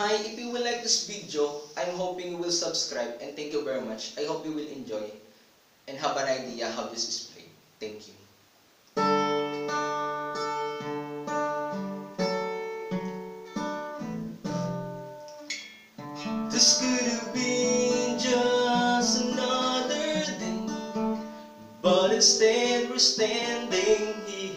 Hi, if you will like this video, I'm hoping you will subscribe and thank you very much. I hope you will enjoy and have an idea how this is played. Thank you. This could have been just another day, but instead we're standing here.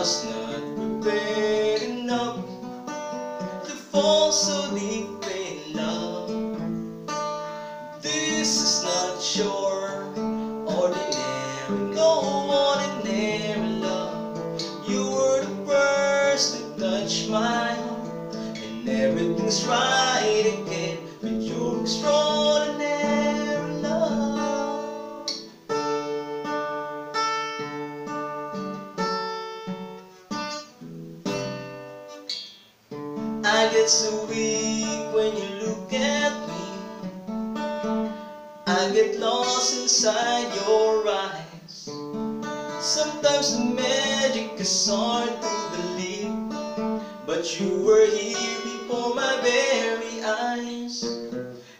Was not prepared enough to fall so deep in love. This is not your ordinary, no ordinary love. You were the first to touch my heart, and everything's right again with your extraordinary I get so weak when you look at me. I get lost inside your eyes. Sometimes the magic is hard to believe, but you were here before my very eyes.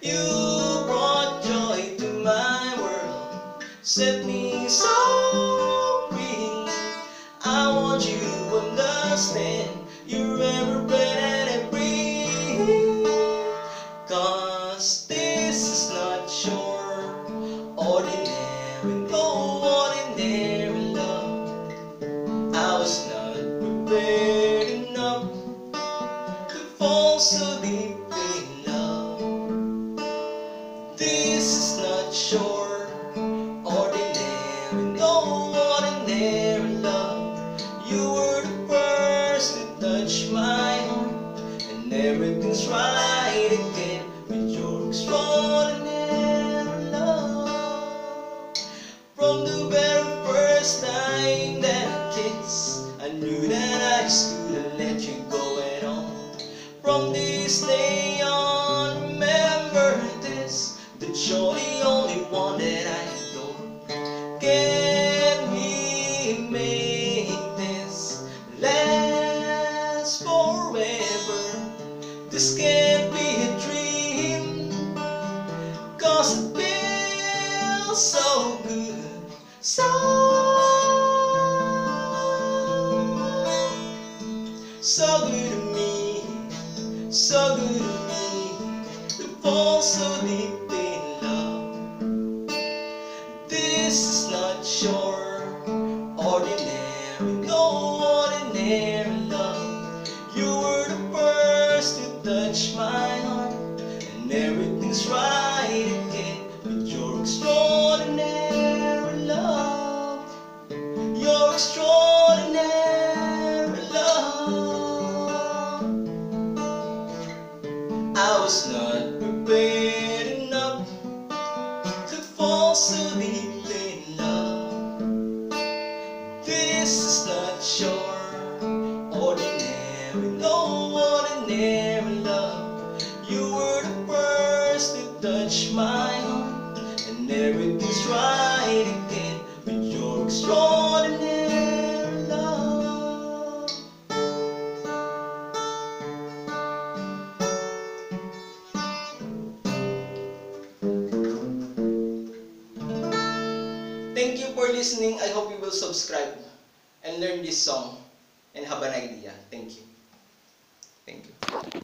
You brought joy to my world, set me so free. I want you to understand everything's right again. With your extraordinary This can't be a dream, cause it feels so good, so, so good to me, so good to me, to fall so deep in love. This is not your ordinary, no ordinary touch my heart, and everything's right again with your extraordinary love. Your extraordinary love. I was not prepared enough to fall so deep in love. This is not your ordinary, no and everything's right again with your extraordinary love. Thank you for listening. I hope you will subscribe and learn this song and have an idea. Thank you. Thank you.